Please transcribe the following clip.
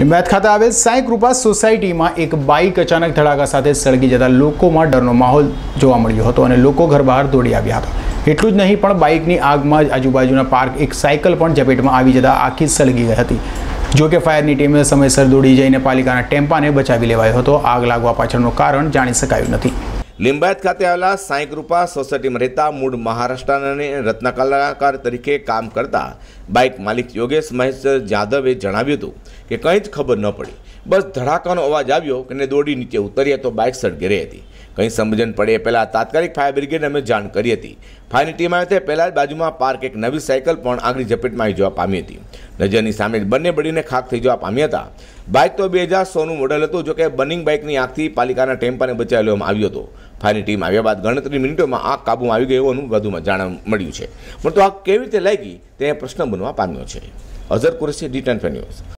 लिंबाड खाटे આવે સાય કૃપા સોસાયટી માં એક બાઇક અચાનક ધડાકા સાથે સડકી જ다가 લોકો માં ડરનો માહોલ જોવા મળ્યો હતો અને લોકો ઘર બહાર દોડી આવ્યા હતા એટલું જ નહીં પણ બાઇક ની આગ માં આજુબાજુ ના પાર્ક એક સાયકલ પણ જપેટ માં આવી જ다가 આખી સળગી ગઈ હતી જો કે ફાયર ની ટીમ એ સમયસર દોડી જઈને પાલિકા ના ટેમ્પા ને બચાવી લેવાયો હતો આગ લાગવા પાછળ નું કારણ જાણી શકાયું ન હતી લિંબાડ ખાતે આવેલા સાય કૃપા સોસાયટી માં રહેતા મૂળ મહારાષ્ટ્ર ના ને રત્ના કલાકાર તરીકે કામ કરતા બાઇક માલિક યોગેશ મહેશ્વર યાદવ એ જણાવ્યું હતું એ કઈ જ ખબર ન પડી બસ ધડાકાનો અવાજ આવ્યો કેને દોડી નીકએ ઉતરીએ તો બાઇક સડ ગરે હતી કંઈ સમજણ પડી પહેલા તાત્કાલિક ફાયર બ્રિગેડ અમે જાણ કરી હતી ફાયરની ટીમ આવે તે પહેલા જ बाजूમાં પાર્ક એક નવી સાયકલ પણ આગળી જપેટમાં આવી જોા પામી હતી નજીની સામે બन्ने પડીને ખાખ થઈ જોા પામી હતા બાઇક તો 2100 નું મોડેલ હતું જો કે બર્નિંગ બાઇક ની આખી પાલિકાના ટેમ્પાને બચાવ લેમ આવ્યોતો ફાયરની ટીમ આવ્યા બાદ ગણતરી મિનિટોમાં આગ કાબૂમાં આવી ગઈ એવો અનુભવ વધુમાં જાણ મળ્યું છે પણ તો આ કેવી રીતે લાગી તે એ પ્રશ્ન બનવા પામ્યો છે અજરકુરેસી ડિટર્ન ફેન્યુસ